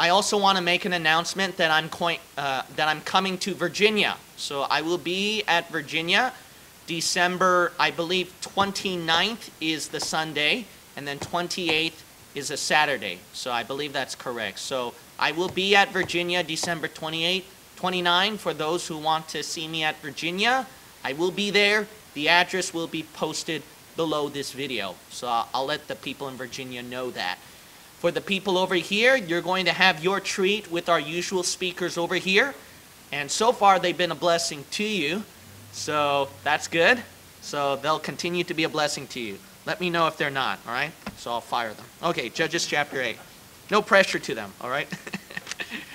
I also want to make an announcement that I'm uh, that I'm coming to Virginia. So I will be at Virginia December, I believe 29th is the Sunday, and then 28th is a Saturday. So I believe that's correct. So I will be at Virginia December 28th, 29 for those who want to see me at Virginia. I will be there. The address will be posted below this video. So I'll let the people in Virginia know that. For the people over here, you're going to have your treat with our usual speakers over here. And so far, they've been a blessing to you. So that's good. So they'll continue to be a blessing to you. Let me know if they're not, all right? So I'll fire them. Okay, Judges chapter 8. No pressure to them, all right?